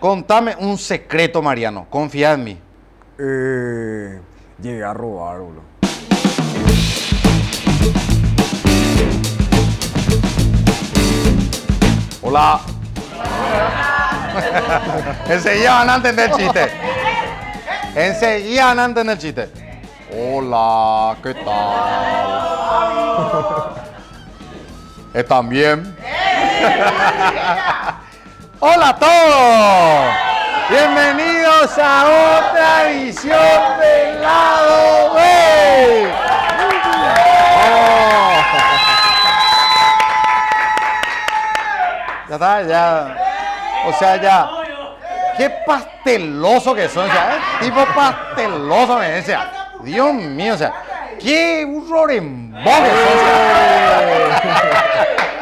Contame un secreto, Mariano. Confía en mí. Eh, llegué a robar, boludo. Hola. Enseguida van a entender el chiste. Enseguida van a entender el chiste. Hola, ¿qué tal? ¿Están bien? Hola a todos. Bienvenidos a otra edición del lado B. Oh. Ya está, ya. O sea, ya. Qué pasteloso que son, o ¿eh? tipo pasteloso me dice. Dios mío, o sea, qué rembo que son,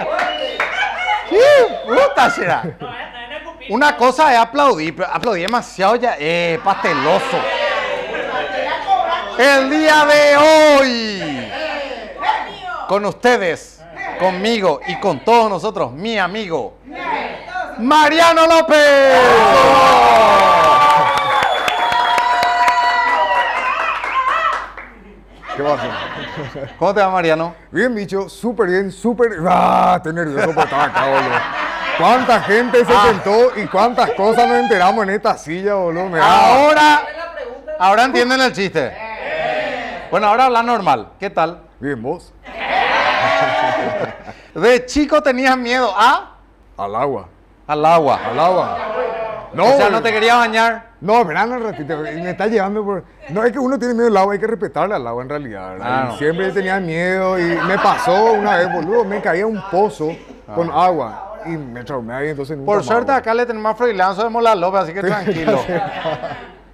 o. ¡Qué puta será! Una cosa es aplaudir, pero aplaudir demasiado ya es pasteloso. El día de hoy, con ustedes, conmigo y con todos nosotros, mi amigo, Mariano López. ¿Qué pasa? ¿Cómo te va, Mariano? Bien, bicho, súper bien, súper. ¡Ah! Estoy nervioso porque estaba acá, boludo. ¿Cuánta gente se sentó y cuántas cosas nos enteramos en esta silla, boludo? Me Ahora, ahora entienden el chiste. Bueno, ahora habla normal. ¿Qué tal? Bien, vos. De chico tenías miedo a Al agua. al agua. Al agua. No, O sea, no te quería bañar. No, verá, no repite, me está llevando por... No, es que uno tiene miedo al agua, hay que respetarle al agua en realidad, ¿verdad? Claro. Y siempre tenía miedo y me pasó una vez, boludo, me caía un pozo con agua y me traumé ahí, entonces nunca Por suerte acá le tenemos a Freelanzo de Mola López, así que tranquilo.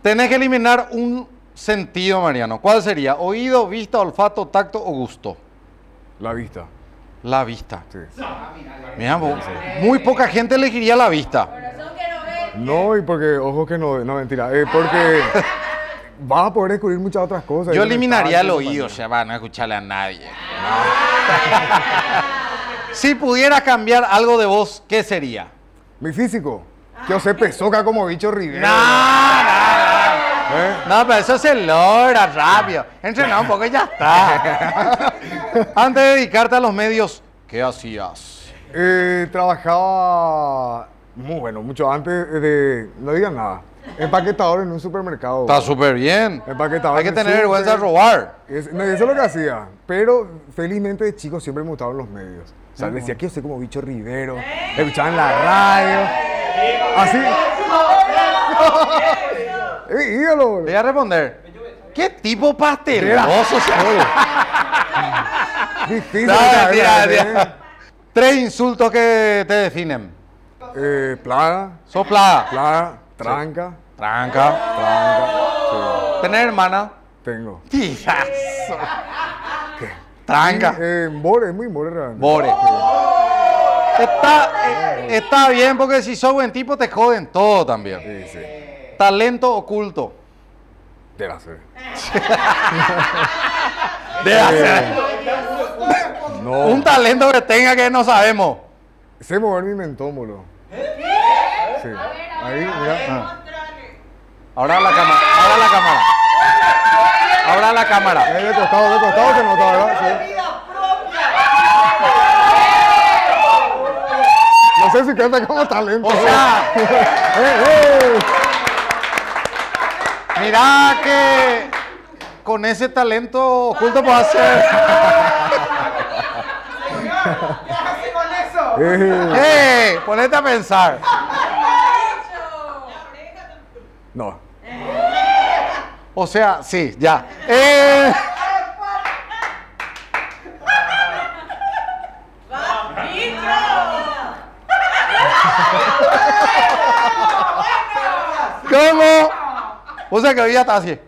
Tenés que eliminar un sentido, Mariano. ¿Cuál sería? ¿Oído, vista, olfato, tacto o gusto? La vista, La vista. sí. Mira, muy poca gente elegiría la vista. No, y porque, ojo que no, no, mentira, eh, porque vas a poder descubrir muchas otras cosas. Yo eliminaría el oído, o sea, va, no escucharle a nadie. si pudieras cambiar algo de vos, ¿qué sería? Mi físico, que yo sé pesoca como bicho No, Rivera. no, ¿eh? no. No, pero eso se logra rápido. Entrenar un poco y ya está. Antes de dedicarte a los medios, ¿qué hacías? Eh, trabajaba, muy bueno, mucho antes de, no digan nada, empaquetador en un supermercado. Está súper bien. Empaquetador Hay que en tener vergüenza de robar. Es- no, eso es lo que hacía. Pero felizmente de chico siempre me gustaban los medios. O sea, decía que yo soy como bicho Rivero. Escuchaba en la radio. Así. Eh, ídolo, boludo. Voy a responder. ¿Qué tipo pasteloso? Difícil. No, ¿eh? Tres insultos que te definen. Eh, plaga, Sopla. plaga, tranca, Tranca. tranca. Sí, Tener hermana. tengo. Tijazo. Tranca. Eh, more, es muy more realmente. Bore. Está, eh, está bien porque si sos buen tipo te joden todo también. Sí, sí. Talento oculto. Debe ser. Debe hacer. No. Un talento que tenga que no sabemos. Sé mover mi mentón, boludo. Sí. Ahí, mira. Ah. Ahora la cámara. Ahora la cámara. Ahora la cámara. Ahí de costado, de costado se nota, ¿verdad? Sí. No sé si canta como talento. O sea, ¡Eh, eh! mira que con ese talento oculto puedo hacer. Eh. Ponete a pensar. No. O sea, sí, ya. Eh, ¿Cómo? O sea que hoy ya está así.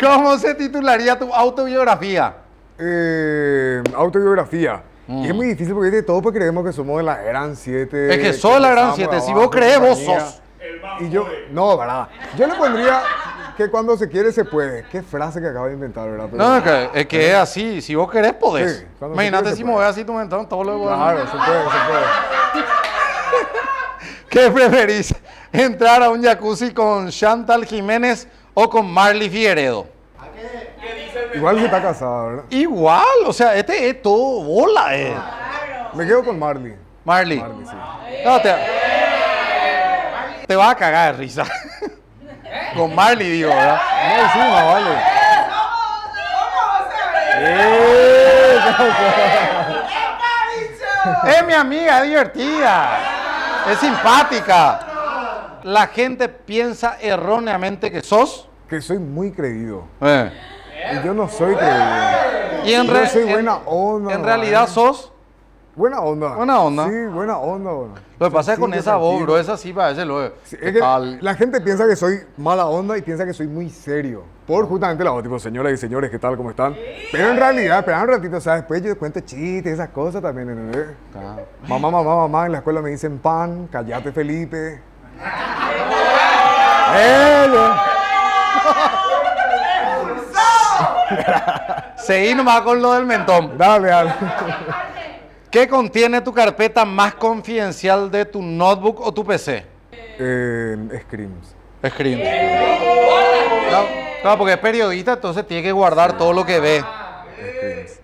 ¿Cómo se titularía tu autobiografía? Eh, autobiografía. Y es muy difícil porque de todo porque creemos que somos de la gran 7. Es que sos la gran 7. Si vos crees, vos sos. Y yo, no, verdad. Yo le pondría que cuando se quiere se puede. Qué frase que acabo de inventar, ¿verdad? Pero- No, es que, es que es así. Si vos querés, podés. Sí, Imagínate quiere, si mueves así tu mentón, todo lo Claro, se puede, se puede. ¿Qué preferís? ¿Entrar a un jacuzzi con Chantal Jiménez o con Marley Figueredo? Igual si está casada, ¿verdad? Igual, o sea, este es todo bola, eh. Me quedo con Marley. Marley. Marley, sí. No, te, te vas a cagar de risa. Con Marley, digo, ¿verdad? No, sí, más vale. ¡Eh! Es mi amiga, es divertida. Es simpática. La gente piensa erróneamente que sos. Que soy muy creído. eh, yo no soy creído. y en, Yo soy en- buena onda. en realidad sos. Buena onda. Buena onda. Sí, buena onda. bro. Lo que pasa es que con esa voz, bro, esa sí parece lo Sí, ¿qué es que la gente piensa que soy mala onda y piensa que soy muy serio. Por justamente la voz, tipo, señoras y señores, ¿qué tal? ¿Cómo están? Pero en realidad, esperan un ratito, o sea, después yo cuento chistes, esas cosas también, ¿entendés? Mamá, mamá, mamá, en la escuela me dicen pan, callate Felipe. ¡Eh! Seguí nomás con lo del mentón. Dale, dale. ¿Qué contiene tu carpeta más confidencial de tu notebook o tu PC? Eh, screams. No, no, porque es periodista, entonces tiene que guardar todo lo que ve. Screams.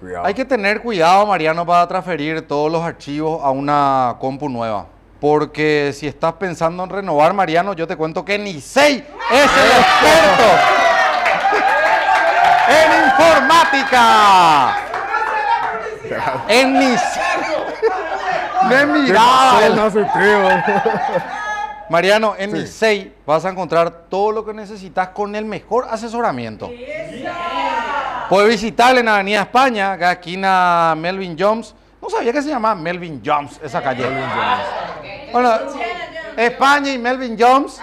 Cuidado. Hay que tener cuidado, Mariano, para transferir todos los archivos a una compu nueva. Porque si estás pensando en renovar, Mariano, yo te cuento que Nisei es el experto en informática. En el- No bro. Mariano, en Sí. Nisei vas a encontrar todo lo que necesitas con el mejor asesoramiento. Puedes visitarle en Avenida España, acá esquina Melvin Jones. No sabía que se llamaba Melvin Jones esa calle. Bueno, España y Melvin Jones.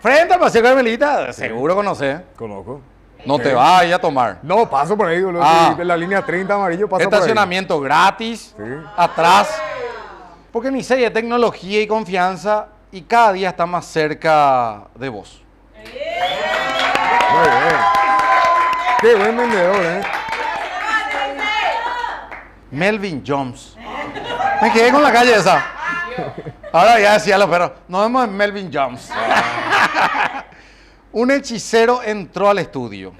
Frente al Paseo Carmelita, seguro conoces. Conozco. No te vayas a tomar. No, paso por ahí, boludo. Ah. En la línea 30 amarillo paso por ahí. Estacionamiento gratis, Sí. atrás. Porque Nisei es tecnología y confianza y cada día está más cerca de vos. Muy bien. Qué buen vendedor, ¿eh? Melvin Jones. Me quedé con la calle esa. Ahora ya decía los perros, nos vemos en Melvin Jones. Un hechicero entró al estudio.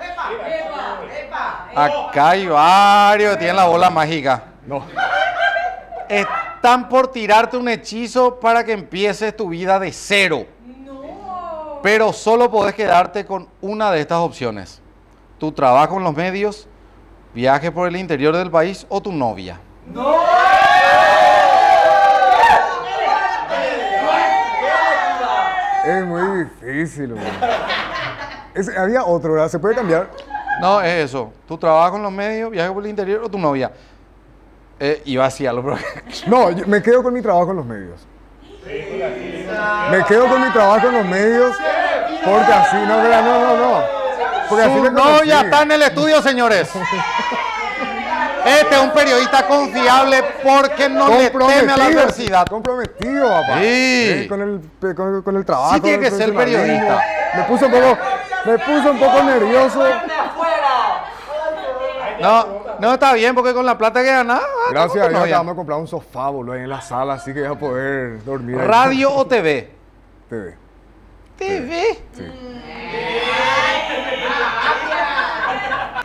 Acá hay varios que tienen la bola mágica. No. Están por tirarte un hechizo para que empieces tu vida de cero. Pero solo podés quedarte con una de estas opciones. Tu trabajo en los medios, viaje por el interior del país o tu novia. Es muy difícil. Es- había otro, ¿verdad? ¿Se puede cambiar? No, es eso. Tu trabajo en los medios, viaje por el interior o tu novia. Eh, iba así a lo No, yo me quedo con mi trabajo en los medios. Me quedo con mi trabajo en los medios porque así, no, no, no, no. Porque así Su me novia está en el estudio, señores. Este es un periodista confiable porque no le teme a la adversidad. Comprometido, papá. Sí. Eh, Con, el, con, con el trabajo. Sí tiene que ser periodista. Me puso un poco, me puso un poco nervioso. No, no está bien porque con la plata que ganaba. Gracias a Dios acabamos de comprar un sofá, boludo, ahí en la sala, así que voy a poder dormir ahí. ¿Radio o TV? TV. TV. Sí.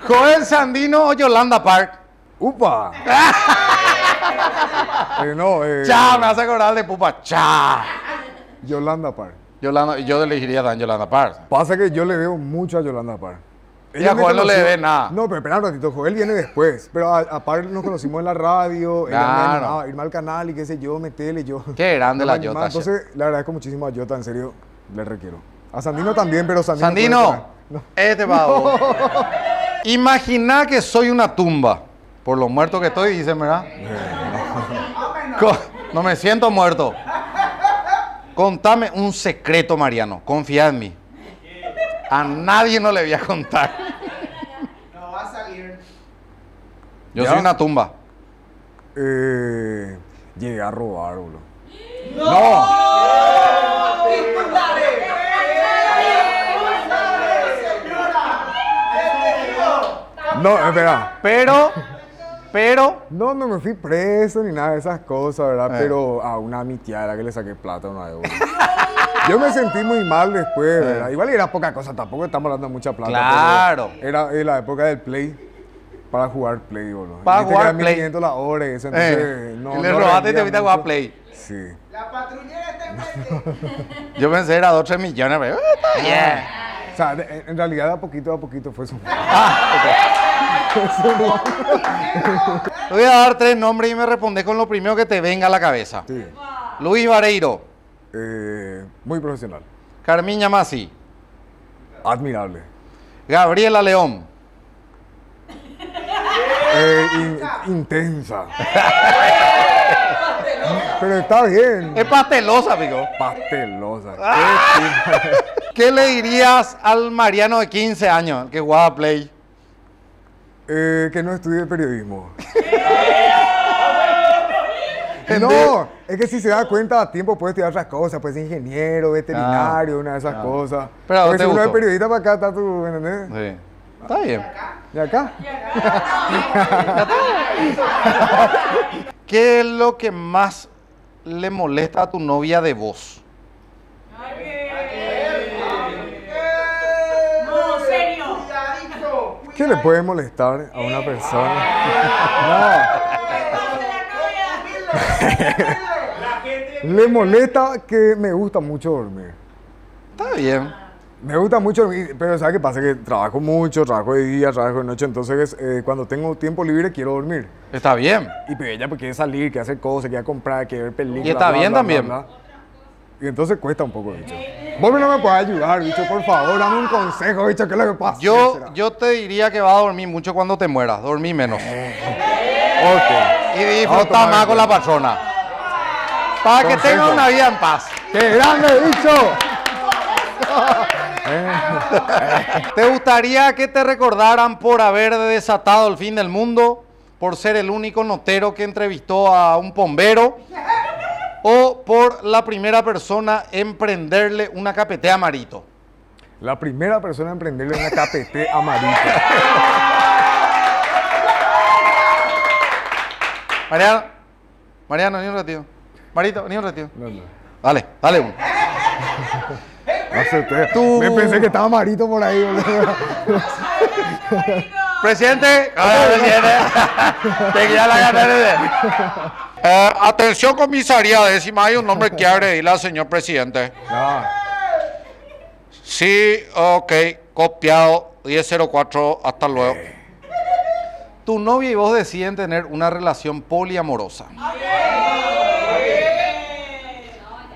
Joel Sandino o Yolanda Park. ¡Upa! Eh, no, eh, Cha, me hace acordar de Pupa. Cha. Yolanda Park. Yolanda, yo elegiría también Yolanda Park. Pasa que yo le veo mucho a Yolanda Park. Y a Joel no le ve nada. No, pero espera un ratito, Joel viene después. Pero a, a Park nos conocimos en la radio, ella me Claro. animaba a irme al canal y qué sé yo, metele yo. Qué grande la. Jota, Entonces, le agradezco muchísimo a Jota, en serio, le requiero. A Sandino también, pero Sandino. Sandino. No. este pavo. Imagina que soy una tumba. Por lo muerto que estoy, dicen, ¿verdad? No me siento muerto. Contame un secreto, Mariano. Confía en mí. A nadie no le voy a contar. No va a salir. Yo ¿Ya? soy una tumba. Eh, llegué a robar, boludo. No. No, espera. Pero Pero, No, no me fui preso ni nada de esas cosas, ¿verdad? Eh. Pero a una mi tía era que le saqué plata una vez. boludo. Yo me sentí muy mal después, ¿verdad? Igual era poca cosa, tampoco estamos hablando de mucha plata. Claro. Era en la época del Play. Para jugar Play, boludo. Para Viste que jugar Play. 1500 la hora y eso, entonces eh, no. le no robaste y te fuiste a jugar. Play. Sí. La patrullera está enfrente. Yo pensé era 2 3 millones, pero eh, está bien. O sea, en realidad, a poquito a poquito fue su. Te voy a dar tres nombres y me respondes con lo primero que te venga a la cabeza. Sí. Luis Vareiro, Eh, muy profesional. Carmiña Masi, Admirable. Gabriela León, Eh, in- intensa. Pero está bien. es pastelosa, amigo. Pastelosa. Ah. Qué ¿Qué le dirías al Mariano de 15 años que jugaba Play? Eh, que no estudie periodismo. No, es que si se da cuenta a tiempo puede estudiar otras cosas, puede ser ingeniero, veterinario, una de esas cosas. Pero Porque si uno es periodista para acá está tu, ¿entendés? Sí. Está bien. ¿De acá? ¿Qué es lo que más le molesta a tu novia de vos? ¿Qué le puede molestar a una persona? No, le molesta que me gusta mucho dormir. Está bien. Me gusta mucho dormir, pero ¿sabes qué pasa? Que trabajo mucho, trabajo de día, trabajo de noche, entonces eh, cuando tengo tiempo libre quiero dormir. Está bien. Y pues ella pues, quiere salir, quiere hacer cosas, quiere comprar, quiere ver películas. Y está bien también. Y entonces cuesta un poco, bicho. Vos no me podés ayudar, bicho, por favor, dame un consejo, bicho, ¿qué es lo que pasa? Yo, yo te diría que vas a dormir mucho cuando te mueras. Dormí menos. Ok. Y Vamos a disfruta más con la persona. Para que tenga una vida en paz. ¡Qué grande, bicho! ¿Te gustaría que te recordaran por haber desatado el fin del mundo? ¿Por ser el único notero que entrevistó a un bombero? ¿O por la primera persona en prenderle una capetea a Marito? La primera persona en prenderle una KPT amarilla. Mariano, Mariano, ni un ratito. Marito, ni un ratito. No, no. Dale, dale uno. No sé usted. Tú- Me pensé que estaba Marito por ahí, boludo. Presidente, presidente. Te quería la gana de- Eh, atención, comisaría décima. Hay un nombre que agredirle al señor presidente. No. Sí, ok, copiado. 1004, hasta luego. Tu novia y vos deciden tener una relación poliamorosa.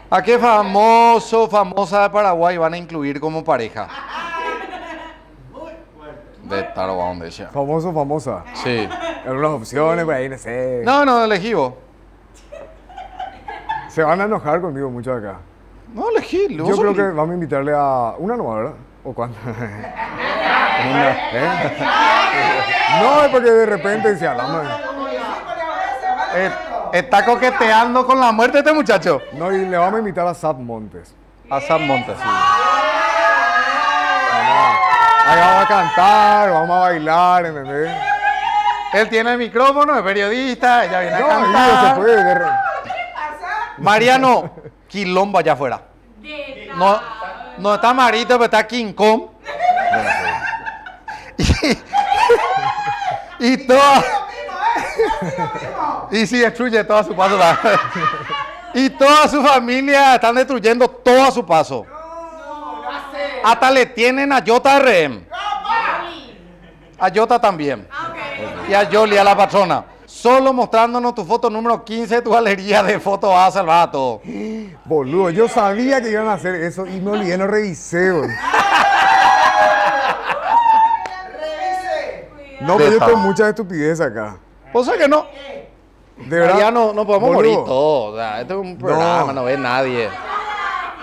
¿A qué famoso, famosa de Paraguay van a incluir como pareja? De Taro, ¿a? Famoso, famosa. Sí. Algunas opciones ahí, no sé. No, no, elegí vos. Se van a enojar conmigo mucho acá. No, elegí. Yo creo que vamos a invitarle a una nomás, ¿verdad? ¿O cuántas? Una, ¿eh? No, es porque de repente se hablamos. Eh, está coqueteando con la muerte este muchacho. No, y le vamos a invitar a Zap Montes. A San Montes. Ahí vamos a cantar, vamos a bailar, ¿entendés? Él tiene el micrófono, es periodista, ella viene a digo, se cantar. puede. Mariano, quilombo allá afuera. No, no está Marito, pero está King Kong. Y, y toda. Y sí, destruye todo a su paso. Y toda su familia están destruyendo todo a su paso. Hasta le tienen a Jota RM. A Jota también. Y a Yoli, a la patrona. Solo mostrándonos tu foto número 15 de tu galería de fotos a todo. Boludo, yo sabía que iban a hacer eso y me olvidé, no revisé. No, pero yo tengo mucha estupidez acá. O sea que no. De verdad. Ya no, no podemos Boludo, morir todos. O sea, este es un programa, no, No. ve nadie.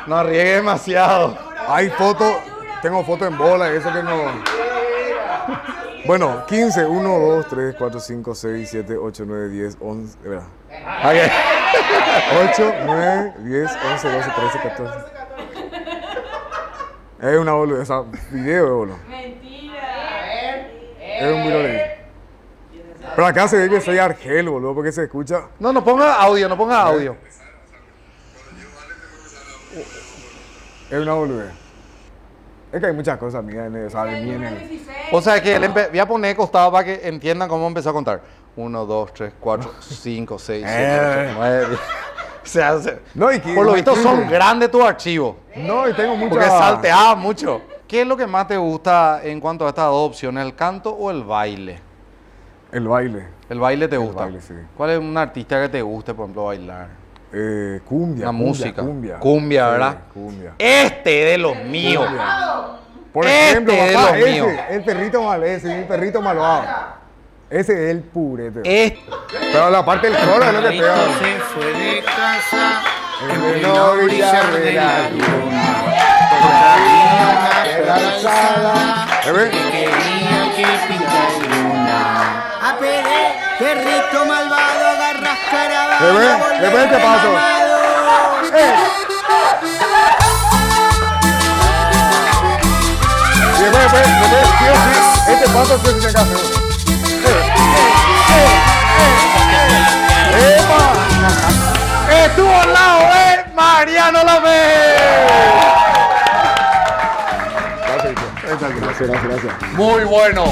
No arriesgue demasiado. Hay fotos, tengo fotos en bola y eso que no. Bueno, 15, 1, 2, 3, 4, 5, 6, 7, 8, 9, 10, 11, de verdad. Ok. 8, 9, 10, 11, 12, 13, 14. Es una boluda, esa video, boludo. Mentira. Es un video de Pero acá se ve que soy Argel, boludo, porque se escucha. No, no ponga audio, no ponga audio. Es una boludez. Es que hay muchas cosas mías en el, ¿sabes? Mí en el- O sea que él voy a poner costado para que entiendan cómo empezó a contar. 1, 2, 3, 4, 5, 6, 7, Eh. 8, 9. O sea, se- No, y que- por lo visto son grandes tus archivos. No, y tengo muchas. Porque salteaba mucho. ¿Qué es lo que más te gusta en cuanto a estas dos opciones, el canto o el baile? El baile. El baile te gusta. baile, sí. ¿Cuál es un artista que te guste, por ejemplo, bailar? Eh, cumbia. La cumbia, música. Cumbia. Cumbia, Sí, ¿verdad? Cumbia. Este de los míos. Por Este ejemplo, papá, lo ese, mío. el perrito mal, ese, mi perrito malvado. Ese es el purete. Este. Pero la parte del coro es lo que pega. se fue de casa En en el pleno brillar de la luna. Porque había una calzada ¿Eh, ve? que quería que pinta luna. A Pérez, perrito malvado, agarras caravana. ¿Eh, ¿Eh, ve qué pasó? ¡Eh! Y después, después, después, sí o sí, este paso. ¡Eh! ¡Eh! ¡Eh! ¡Epa! Estuvo al lado de Mariano López. Gracias, gracias, gracias. Muy bueno.